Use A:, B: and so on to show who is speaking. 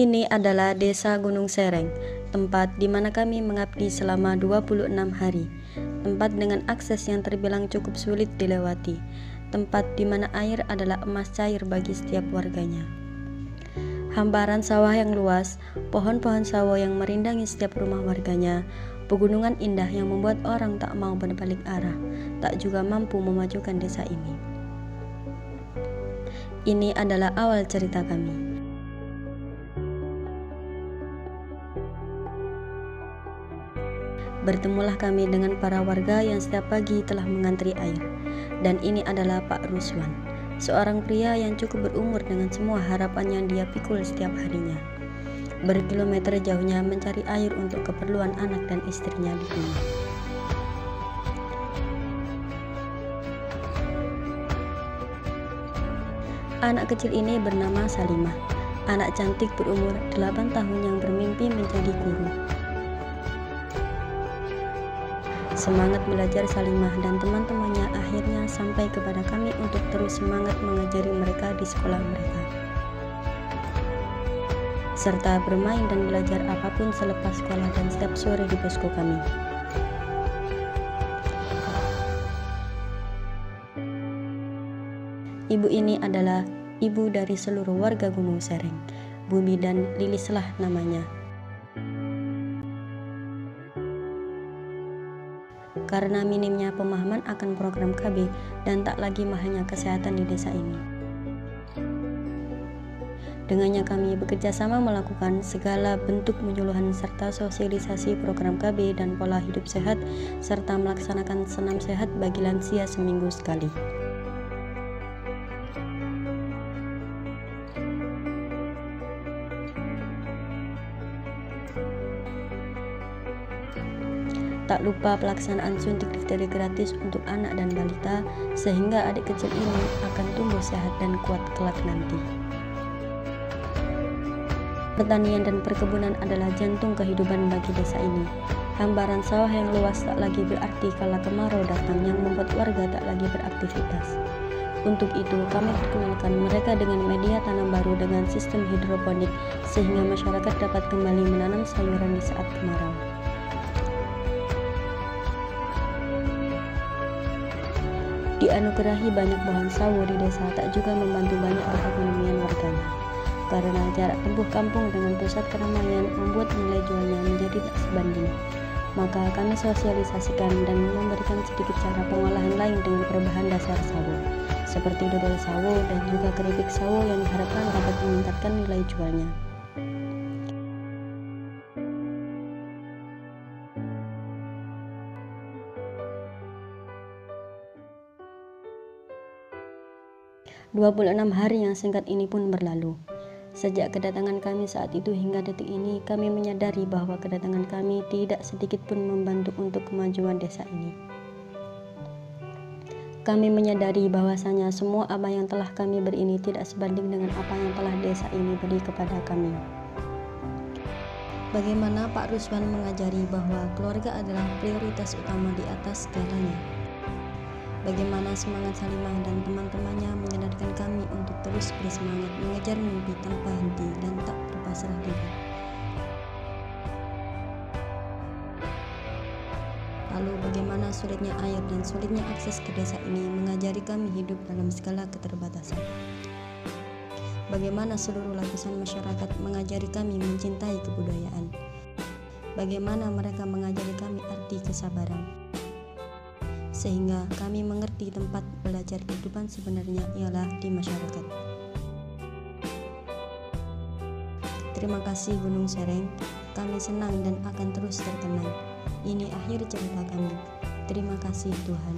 A: Ini adalah Desa Gunung Sereng, tempat di mana kami mengabdi selama 26 hari. Tempat dengan akses yang terbilang cukup sulit dilewati. Tempat di mana air adalah emas cair bagi setiap warganya. Hamparan sawah yang luas, pohon-pohon sawo yang merindangi setiap rumah warganya, pegunungan indah yang membuat orang tak mau berbalik arah, tak juga mampu memajukan desa ini. Ini adalah awal cerita kami. Bertemulah kami dengan para warga yang setiap pagi telah mengantri air. Dan ini adalah Pak Ruswan, seorang pria yang cukup berumur dengan semua harapan yang dia pikul setiap harinya. Berkilometer jauhnya mencari air untuk keperluan anak dan istrinya di rumah. Anak kecil ini bernama Salimah, anak cantik berumur 8 tahun yang bermimpi menjadi guru. Semangat belajar Salimah dan teman-temannya akhirnya sampai kepada kami untuk terus semangat mengajari mereka di sekolah mereka. Serta bermain dan belajar apa pun selepas sekolah dan setiap sore di posko kami. Ibu ini adalah ibu dari seluruh warga Gunung Sereng. Bumi dan Lilislah namanya. Karena minimnya pemahaman akan program KB dan tak lagi mahalnya kesehatan di desa ini. Dengannya kami bekerja sama melakukan segala bentuk penyuluhan serta sosialisasi program KB dan pola hidup sehat serta melaksanakan senam sehat bagi lansia seminggu sekali. Tak lupa pelaksanaan suntik difteri gratis untuk anak dan balita sehingga adik kecil ini akan tumbuh sehat dan kuat kelak nanti. Pertanian dan perkebunan adalah jantung kehidupan bagi desa ini. Hambaran sawah yang luas tak lagi berarti kala kemarau datang yang membuat warga tak lagi beraktivitas. Untuk itu, kami perkenalkan mereka dengan media tanam baru dengan sistem hidroponik sehingga masyarakat dapat kembali menanam sayuran di saat kemarau. Dianugerahi banyak pohon sawo di desa tak juga membantu banyak perekonomian warganya. Karena jarak tempuh kampung dengan pusat keramaian membuat nilai jualnya menjadi tak sebanding. Maka kami sosialisasikan dan memberikan sedikit cara pengolahan lain dengan perbahan dasar sawo, seperti dodol sawo dan juga keripik sawo yang diharapkan dapat meningkatkan nilai jualnya. 26 hari yang singkat ini pun berlalu. Sejak kedatangan kami saat itu hingga detik ini, kami menyadari bahwa kedatangan kami tidak sedikit pun membantu untuk kemajuan desa ini. Kami menyadari bahwasanya semua apa yang telah kami beri ini tidak sebanding dengan apa yang telah desa ini beri kepada kami. Bagaimana Pak Ruswan mengajari bahwa keluarga adalah prioritas utama di atas segalanya bagaimana semangat Salimah dan teman-temannya menyadarkan kami untuk terus bersemangat mengejar mimpi tanpa henti dan tak berpasrah diri. Lalu bagaimana sulitnya air dan sulitnya akses ke desa ini mengajari kami hidup dalam segala keterbatasan. Bagaimana seluruh lapisan masyarakat mengajari kami mencintai kebudayaan. Bagaimana mereka mengajari kami arti kesabaran sehingga kami mengerti tempat belajar kehidupan sebenarnya ialah di masyarakat. Terima kasih Gunung Sereng, kami senang dan akan terus terkenal. Ini akhir cerita kami. Terima kasih Tuhan.